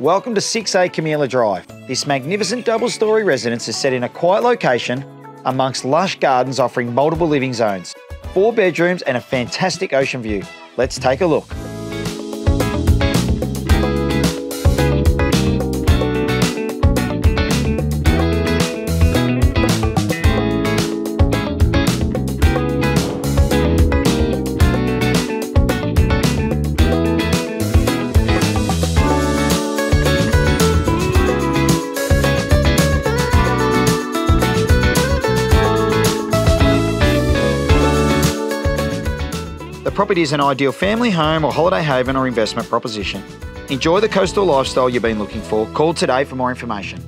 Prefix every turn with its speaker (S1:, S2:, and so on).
S1: Welcome to 6A Koomeela Drive. This magnificent double story residence is set in a quiet location amongst lush gardens offering multiple living zones, four bedrooms, and a fantastic ocean view. Let's take a look. The property is an ideal family home or holiday haven or investment proposition. Enjoy the coastal lifestyle you've been looking for. Call today for more information.